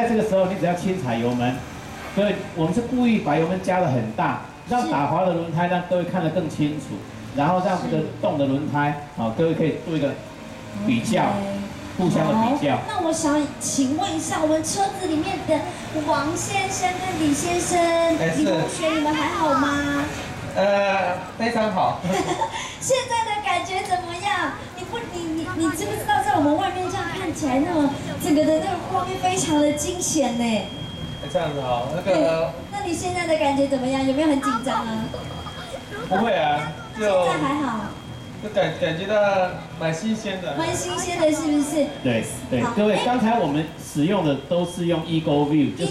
在这个时候，你只要轻踩油门，所以我们是故意把油门加的很大，让打滑的轮胎让各位看得更清楚，然后让这个动的轮胎，好，各位可以做一个比较，互相的比较。那我想请问一下，我们车子里面的王先生跟李先生、哎是李同学，你们还好吗？呃，非常好。现在的感觉怎么样？你不，你你你知不知道，在我们外面这样看起来，那种整个的那个画面非常的惊险呢？这样子好，那个，那你现在的感觉怎么样？有没有很紧张啊？不会啊，现在还好，就感感觉到蛮新鲜的。蛮新鲜的，是不是？对对，各位哎，刚才我们使用的都是用 Ego View，就是